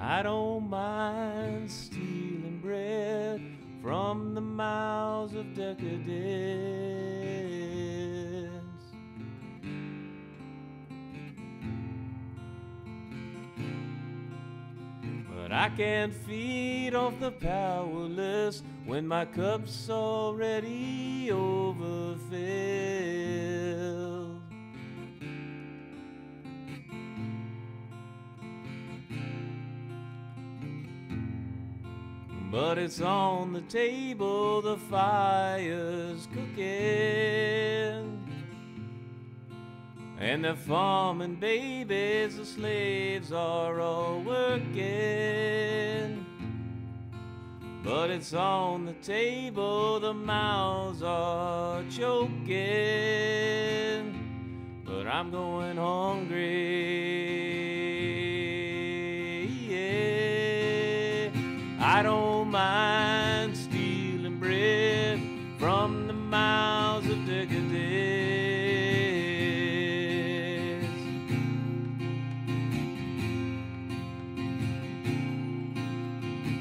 I don't mind stealing bread from the mouths of decadence. But I can't feed off the powerless when my cup's already overfilled. But it's on the table, the fire's cooking. And the farming babies, the slaves are all working. But it's on the table, the mouths are choking. But I'm going hungry. I don't mind stealing bread from the mouths of decadence.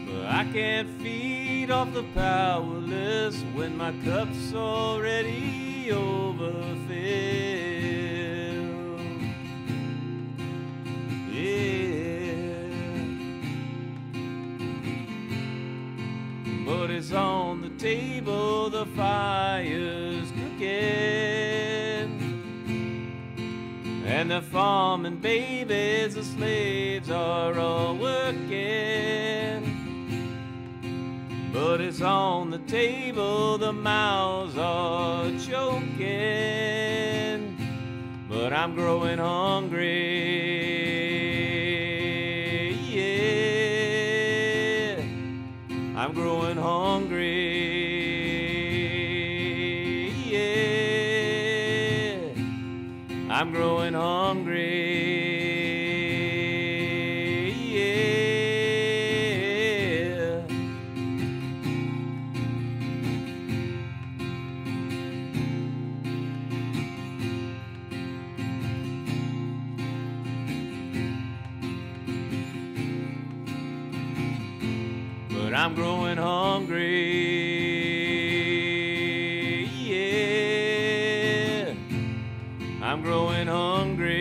But I can't feed off the powerless when my cup's already overfilled. But it's on the table, the fire's cooking. And the farming babies, the slaves are all working. But it's on the table, the mouths are choking. But I'm growing hungry. I'm growing hungry. Yeah. I'm growing hungry. I'm growing hungry. Yeah. I'm growing hungry.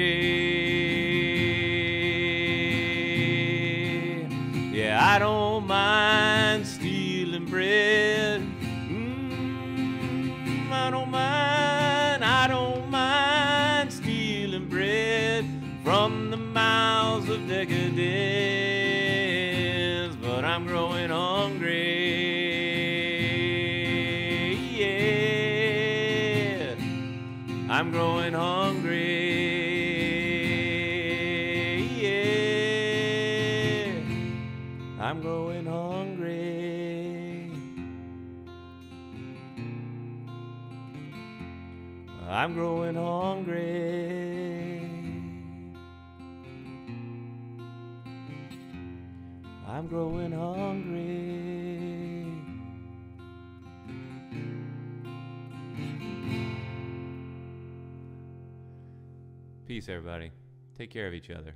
Yeah, I don't mind stealing bread. Mm, I don't mind, I don't mind stealing bread from the mouths of decadence. I'm growing hungry. Yeah. I'm growing hungry. Yeah. I'm growing hungry. I'm growing hungry. I'm growing hungry. Peace, everybody. Take care of each other.